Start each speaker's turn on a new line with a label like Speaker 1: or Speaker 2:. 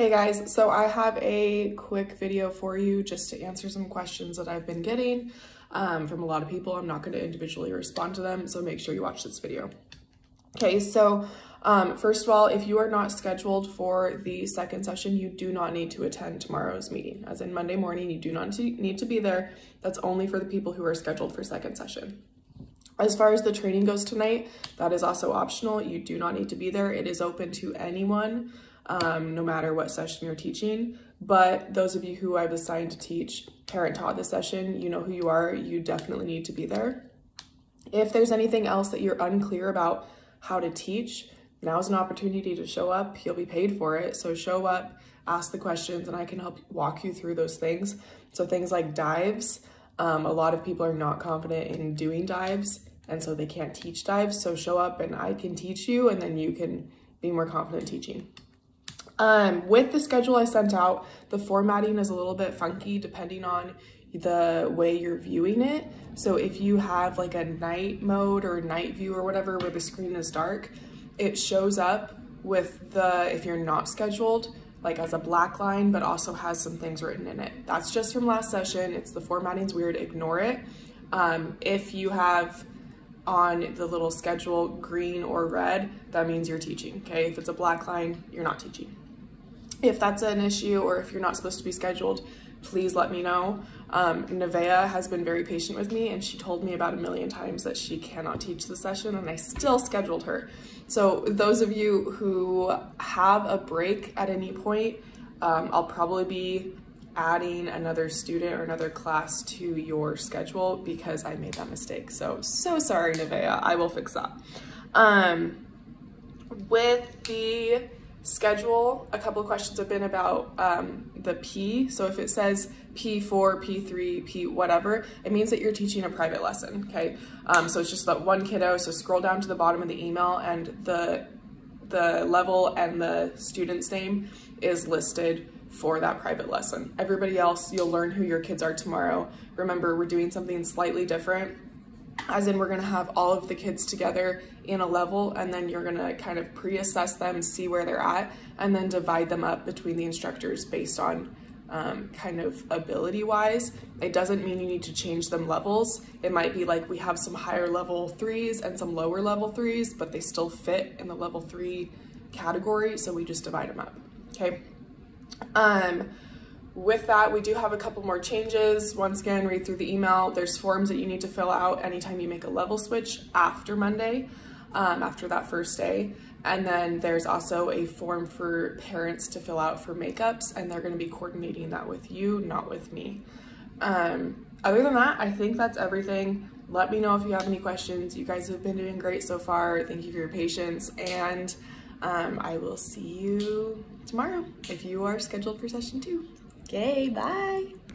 Speaker 1: Hey guys, so I have a quick video for you just to answer some questions that I've been getting um, from a lot of people. I'm not going to individually respond to them, so make sure you watch this video. Okay, so um, first of all, if you are not scheduled for the second session, you do not need to attend tomorrow's meeting. As in Monday morning, you do not need to be there. That's only for the people who are scheduled for second session. As far as the training goes tonight, that is also optional. You do not need to be there. It is open to anyone um, no matter what session you're teaching. But those of you who I've assigned to teach parent tot this session, you know who you are, you definitely need to be there. If there's anything else that you're unclear about how to teach, now's an opportunity to show up. You'll be paid for it. So show up, ask the questions, and I can help walk you through those things. So things like dives, um, a lot of people are not confident in doing dives, and so they can't teach dives. So show up and I can teach you, and then you can be more confident teaching. Um, with the schedule I sent out, the formatting is a little bit funky depending on the way you're viewing it. So if you have like a night mode or night view or whatever where the screen is dark, it shows up with the, if you're not scheduled, like as a black line, but also has some things written in it. That's just from last session. It's the formatting's weird, ignore it. Um, if you have on the little schedule green or red, that means you're teaching, okay? If it's a black line, you're not teaching. If that's an issue or if you're not supposed to be scheduled, please let me know. Um, has been very patient with me and she told me about a million times that she cannot teach the session and I still scheduled her. So those of you who have a break at any point, um, I'll probably be adding another student or another class to your schedule because I made that mistake. So, so sorry, Nevaeh. I will fix that. Um, with the schedule, a couple of questions have been about um, the P. So if it says P4, P3, P whatever, it means that you're teaching a private lesson, okay? Um, so it's just that one kiddo, so scroll down to the bottom of the email and the, the level and the student's name is listed for that private lesson. Everybody else, you'll learn who your kids are tomorrow. Remember, we're doing something slightly different as in we're gonna have all of the kids together in a level and then you're gonna kind of pre-assess them, see where they're at, and then divide them up between the instructors based on um, kind of ability wise. It doesn't mean you need to change them levels. It might be like we have some higher level threes and some lower level threes, but they still fit in the level three category, so we just divide them up, okay? Um, with that, we do have a couple more changes. Once again, read through the email. There's forms that you need to fill out anytime you make a level switch after Monday, um, after that first day. And then there's also a form for parents to fill out for makeups, and they're gonna be coordinating that with you, not with me. Um, other than that, I think that's everything. Let me know if you have any questions. You guys have been doing great so far. Thank you for your patience, and um, I will see you tomorrow if you are scheduled for session two. Okay, bye.